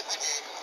of game.